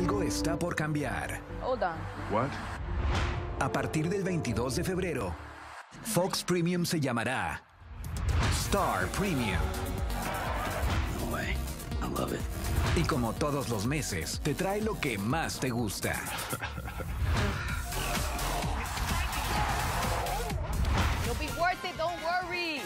Algo está por cambiar. Hold on. What? A partir del 22 de febrero, Fox Premium se llamará Star Premium. No way. I love it. Y como todos los meses, te trae lo que más te gusta. You'll be worth it, don't worry.